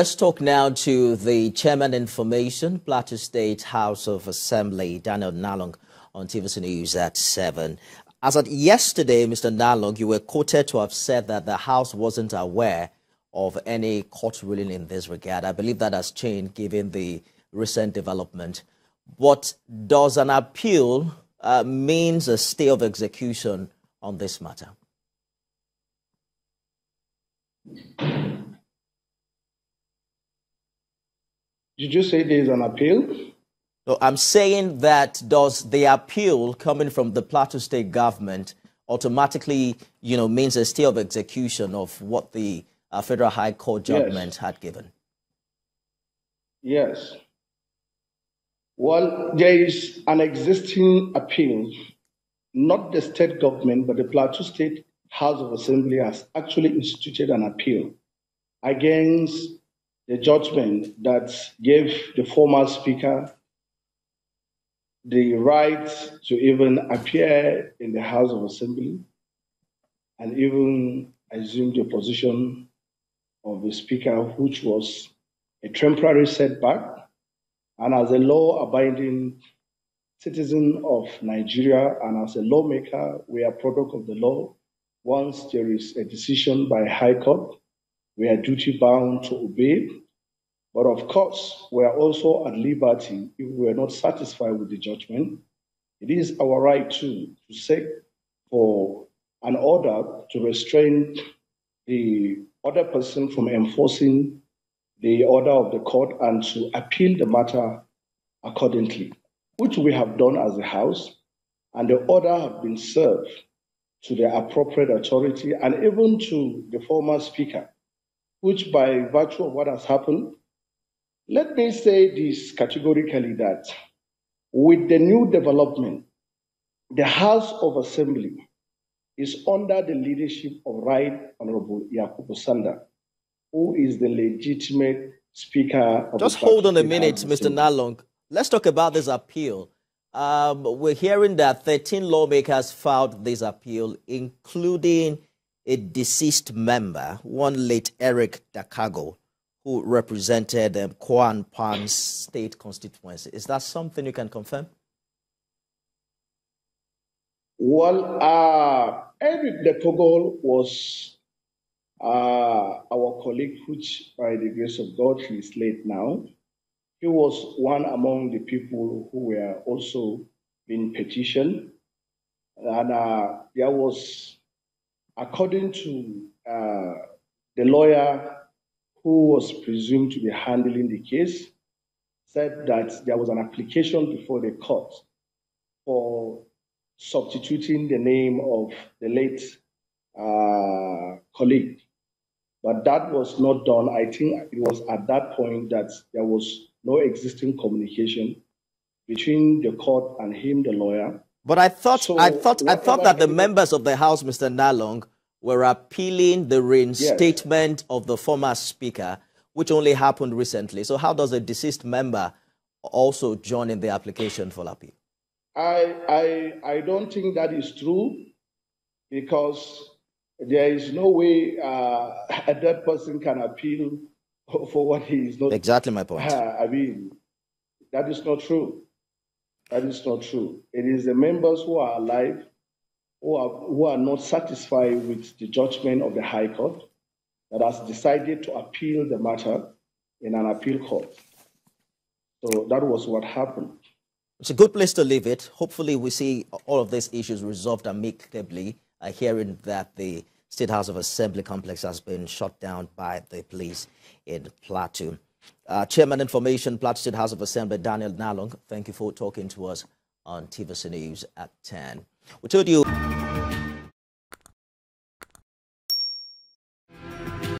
Let's talk now to the Chairman Information, Plateau State House of Assembly, Daniel Na'anlong, on TVC News at 7. As of yesterday, Mr. Na'anlong, you were quoted to have said that the House wasn't aware of any court ruling in this regard. I believe that has changed given the recent development. What does an appeal uh, means a stay of execution on this matter? Did you say there is an appeal? No, I'm saying that does the appeal coming from the Plateau State government automatically, you know, means a stay of execution of what the uh, Federal High Court judgment yes. had given? Yes. Well, there is an existing appeal, not the state government, but the Plateau State House of Assembly has actually instituted an appeal against the judgment that gave the former speaker the right to even appear in the House of Assembly and even assume the position of the speaker, which was a temporary setback. And as a law abiding citizen of Nigeria and as a lawmaker, we are product of the law. Once there is a decision by High Court, we are duty bound to obey. But of course, we are also at liberty if we are not satisfied with the judgment. It is our right to, to seek for an order to restrain the other person from enforcing the order of the court and to appeal the matter accordingly, which we have done as a House, and the order have been served to the appropriate authority and even to the former Speaker which by virtue of what has happened, let me say this categorically that with the new development, the House of Assembly is under the leadership of Right Honorable Yakubu Sanda, who is the legitimate Speaker of Just hold on a minute, Mr. Na'anlong. Let's talk about this appeal. Um, we're hearing that 13 lawmakers filed this appeal, including a deceased member, one late Eric Dakago, who represented um, Qua'an Pan's state constituency. Is that something you can confirm? Well, uh, Eric Dakago was uh, our colleague, which by the grace of God, he is late now. He was one among the people who were also being petitioned. And uh, there was according to uh, the lawyer who was presumed to be handling the case, said that there was an application before the court for substituting the name of the late uh, colleague. But that was not done. I think it was at that point that there was no existing communication between the court and him, the lawyer, but I thought, so I thought, I thought that the members of the House, Mr. Na'anlong, were appealing the reinstatement yes. of the former speaker, which only happened recently. So how does a deceased member also join in the application for appeal? I, I, I don't think that is true because there is no way uh, a dead person can appeal for what he is not. Exactly my point. Uh, I mean, that is not true. That is not true. It is the members who are alive who are, who are not satisfied with the judgment of the High Court that has decided to appeal the matter in an appeal court. So that was what happened. It's a good place to leave it. Hopefully, we see all of these issues resolved amicably. Uh, hearing that the State House of Assembly complex has been shut down by the police in Plateau. Uh, Chairman Information, Plateau State House of Assembly, Daniel Na'anlong, thank you for talking to us on TVC News at 10. We told you.